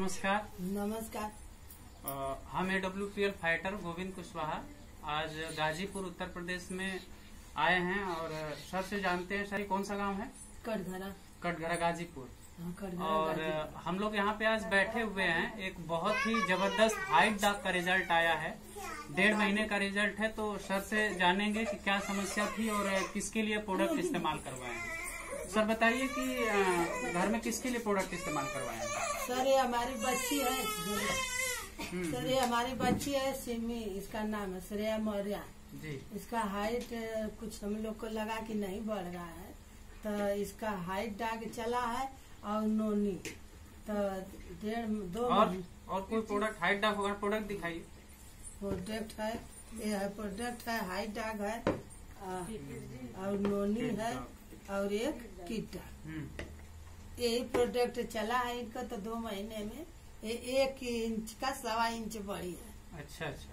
नमस्कार। नमस्कार। हम A W P L fighter Govind Kushwaha आज गाजीपुर उत्तर प्रदेश में आए हैं और सर से जानते हैं सर कौन सा गाँव है? कटघरा। कटघरा गाजीपुर। हाँ, और हम लोग यहाँ पे आज बैठे हुए हैं। एक बहुत ही ज़बरदस्त हाइट डाक का रिज़ल्ट आया है। डेढ़ महीने का रिज़ल्ट है तो सर से जानेंगे कि क्या समस्या थी और किसके लिए प्रोडक्ट इस्तेमाल करवाए हैं। सर बताइए कि घर में किसके लिए प्रोडक्ट इस्तेमाल करवाए हैं? सर ये हमारी बच्ची है। सर ये हमारी बच्ची है सिमी इसका नाम है श्रेया मौर्य। जी। इसका हाइट कुछ हम लोग को लगा कि नहीं बढ़ रहा है। तो इसका हाइट डाग चला है और नोनी। तो डेढ़ दो और और कोई प्रोडक्ट हाइट डॉग होगा प्रोडक्ट दिखाइए। प्रोडक्ट है ये है प्रोडक्ट है हाइट डाग है। और नोनी है और एक किट हम्म, यही प्रोडक्ट चला है इनका तो दो महीने में। ये एक इंच का सवा इंच बड़ी है। अच्छा अच्छा।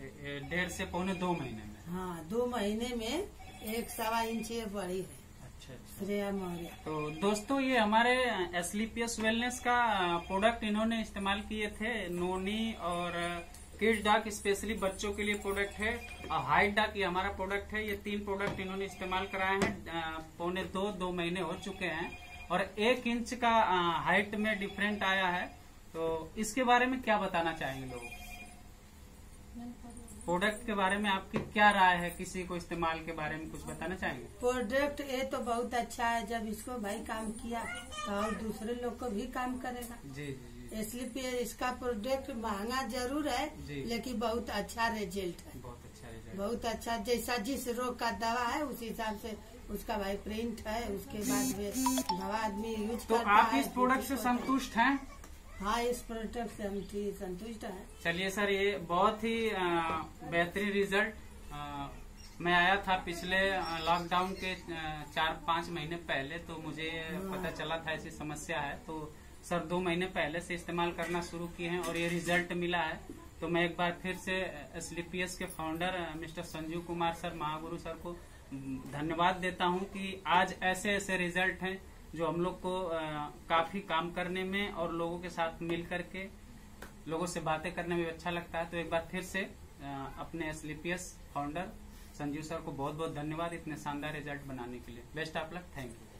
ए- ए- डेढ़ से पौने दो महीने में। हाँ दो महीने में एक सवा इंच ये बड़ी है। अच्छा अच्छा। श्रेया मौर्य। तो दोस्तों ये हमारे एसलीपीएस वेलनेस का प्रोडक्ट इन्होंने इस्तेमाल किए थे। नोनी और किड्स डाक स्पेशली बच्चों के लिए प्रोडक्ट है। और हाइट डाक ये हमारा प्रोडक्ट है। ये तीन प्रोडक्ट इन्होंने इस्तेमाल कराए हैं। पौने दो दो महीने हो चुके हैं। और एक इंच का हाइट में डिफरेंट आया है। तो इसके बारे में क्या बताना चाहेंगे लोग? प्रोडक्ट के बारे में आपकी क्या राय है? किसी को इस्तेमाल के बारे में कुछ बताना चाहेंगे? प्रोडक्ट ये तो बहुत अच्छा है। जब इसको भाई काम किया तो और दूसरे लोग को भी काम करेगा। जी जी इसलिए इसका प्रोडक्ट महँगा ज़रूर है लेकिन बहुत अच्छा रिज़ल्ट है। बहुत अच्छा जैसा जिस रोग का दवा है उस हिसाब से उसका भाई प्रिंट है उसके बाद में दवा आदमी यूज़ तो करता आप है इस प्रोडक्ट से संतुष्ट हैं? हाँ इस प्रोडक्ट से हम संतुष्ट हैं। चलिए सर ये बहुत ही बेहतरीन रिज़ल्ट अ, मैं आया था पिछले लॉकडाउन के चार पाँच महीने पहले तो मुझे पता चला था ऐसी समस्या है तो सर दो महीने पहले से इस्तेमाल करना शुरू किए हैं और ये रिज़ल्ट मिला है। तो मैं एक बार फिर से एसलीपीएस के founder mister Sanjeev Kumar sir Mahaguru sir को धन्यवाद देता हूँ कि आज ऐसे ऐसे रिज़ल्ट हैं जो हम लोग को अ, काफ़ी काम करने में और लोगों के साथ मिल करके लोगों से बातें करने में अच्छा लगता है। तो एक बार फिर से अ, अपने एसलीपीएस फाउंडर संजीव सर को बहुत बहुत धन्यवाद इतने शानदार रिज़ल्ट बनाने के लिए। Best of luck thank you